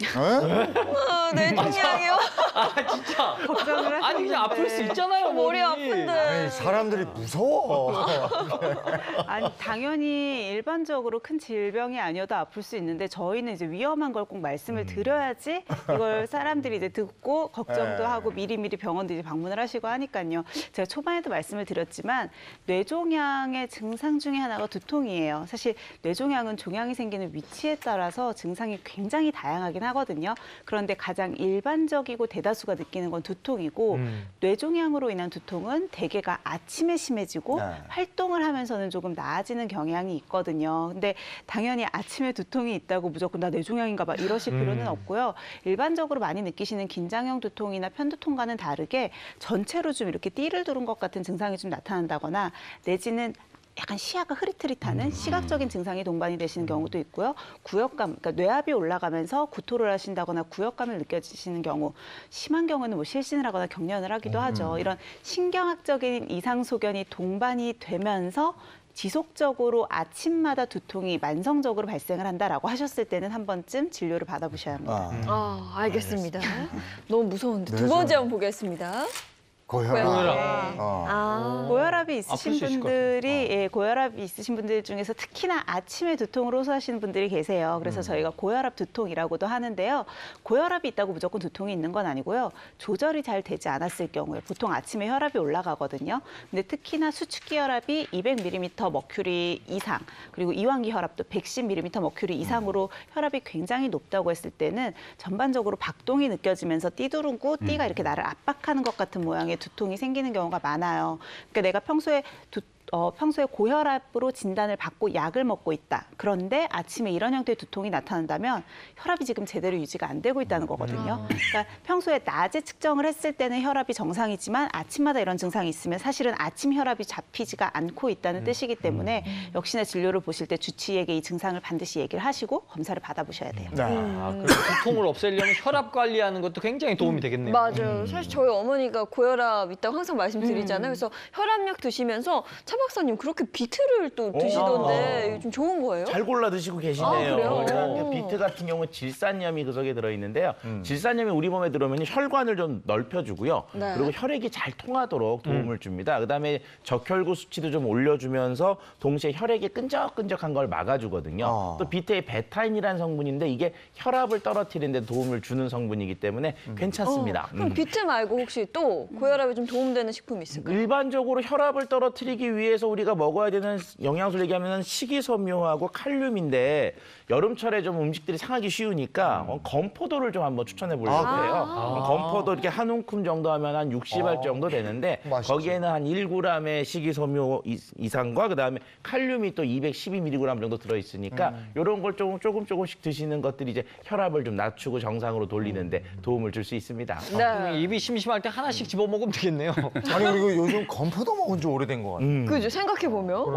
어, 뇌종양이요? 아 진짜. 걱정을 하시는데. 아니 그냥 아플 수 있잖아요. 머리 아픈데. 아니, 사람들이 무서워. 아니 당연히 일반적으로 큰 질병이 아니어도 아플 수 있는데 저희는 이제 위험한 걸 꼭 말씀을 드려야지 이걸 사람들이 이제 듣고 걱정도 네. 하고 미리미리 병원도 이제 방문을 하시고 하니까요. 제가 초반에도 말씀을 드렸지만 뇌종양의 증상 중에 하나가 두통이에요. 사실 뇌종양은 종양이 생기는 위치에 따라서 증상이 굉장히 다양하긴 하거든요. 그런데 가장 일반적이고 대다수가 느끼는 건 두통이고 음. 뇌종양으로 인한 두통은 대개가 아침에 심해지고 네. 활동을 하면서는 조금 나아지는 경향이 있거든요. 근데 당연히 아침에 두통이 있다고 무조건 나 뇌종양인가 봐 이러실 필요는 음. 없고요. 일반적으로 많이 느끼시는 긴장형 두통이나 편두통과는 다르게 전체로 좀 이렇게 띠를 두른 것 같은 증상이 좀 나타난다거나 내지는 약간 시야가 흐릿흐릿하는 시각적인 증상이 동반이 되시는 경우도 있고요. 구역감, 그러니까 뇌압이 올라가면서 구토를 하신다거나 구역감을 느껴지시는 경우, 심한 경우는 뭐 실신을 하거나 경련을 하기도 하죠. 이런 신경학적인 이상 소견이 동반이 되면서 지속적으로 아침마다 두통이 만성적으로 발생을 한다라고 하셨을 때는 한 번쯤 진료를 받아보셔야 합니다. 아, 아, 알겠습니다. 너무 무서운데. 두 뇌종- 번째 한번 보겠습니다. 고혈압. 고혈압. 어. 아. 고혈압이 아플 있으신 수 있을 것 분들이. 예, 고혈압이 있으신 분들 중에서 특히나 아침에 두통을 호소하시는 분들이 계세요. 음. 그래서 저희가 고혈압 두통이라고도 하는데요. 고혈압이 있다고 무조건 두통이 있는 건 아니고요. 조절이 잘 되지 않았을 경우에 보통 아침에 혈압이 올라가거든요. 근데 특히나 수축기 혈압이 200mm 머큐리 이상 그리고 이완기 혈압도 110mm 머큐리 이상으로 혈압이 굉장히 높다고 했을 때는 전반적으로 박동이 느껴지면서 띠두르고 띠가 이렇게 나를 압박하는 것 같은 모양의 두통이 생기는 경우가 많아요. 그러니까 내가 평소에 두, 어, 평소에 고혈압으로 진단을 받고 약을 먹고 있다. 그런데 아침에 이런 형태의 두통이 나타난다면 혈압이 지금 제대로 유지가 안 되고 있다는 거거든요. 그러니까 평소에 낮에 측정을 했을 때는 혈압이 정상이지만 아침마다 이런 증상이 있으면 사실은 아침 혈압이 잡히지가 않고 있다는 뜻이기 때문에 역시나 진료를 보실 때 주치의에게 이 증상을 반드시 얘기를 하시고 검사를 받아보셔야 돼요. 네. 아, 그럼 두통을 없애려면 혈압 관리하는 것도 굉장히 도움이 되겠네요. 맞아요. 사실 저희 어머니가 고혈압 있다고 항상 말씀드리잖아요. 그래서 혈압약 드시면서 차 박사님 그렇게 비트를 또 드시던데 이거 좀 좋은 거예요? 잘 골라 드시고 아, 계시네요. 그래요? 그러니까 오. 비트 같은 경우는 질산염이 그 속에 들어있는데요. 음. 질산염이 우리 몸에 들어오면 혈관을 좀 넓혀주고요. 네. 그리고 혈액이 잘 통하도록 도움을 줍니다. 그다음에 적혈구 수치도 좀 올려주면서 동시에 혈액이 끈적끈적한 걸 막아주거든요. 아. 또 비트에 베타인이라는 성분인데 이게 혈압을 떨어뜨리는 데 도움을 주는 성분이기 때문에 괜찮습니다. 어, 그럼 음. 비트 말고 혹시 또 고혈압에 좀 도움되는 식품이 있을까요? 일반적으로 혈압을 떨어뜨리기 위해 서 우리가 먹어야 되는 영양소를 얘기하면 식이섬유하고 칼륨인데 여름철에 좀 음식들이 상하기 쉬우니까 어, 건포도를 좀 한번 추천해 보려고 아, 해요. 아. 건포도 이렇게 한 움큼 정도 하면 한 60알 아. 정도 되는데 맛있지. 거기에는 한 1g의 식이섬유 이- 이상과 그다음에 칼륨이 또 212mg 정도 들어 있으니까 이런 걸 조금 조금 조금씩 드시는 것들이 이제 혈압을 좀 낮추고 정상으로 돌리는데 도움을 줄 수 있습니다. 네. 입이 심심할 때 하나씩 집어 먹으면 되겠네요. 아니 그리고 요즘 건포도 먹은 지 오래된 것 같아요. 음. 그죠? 생각해 보면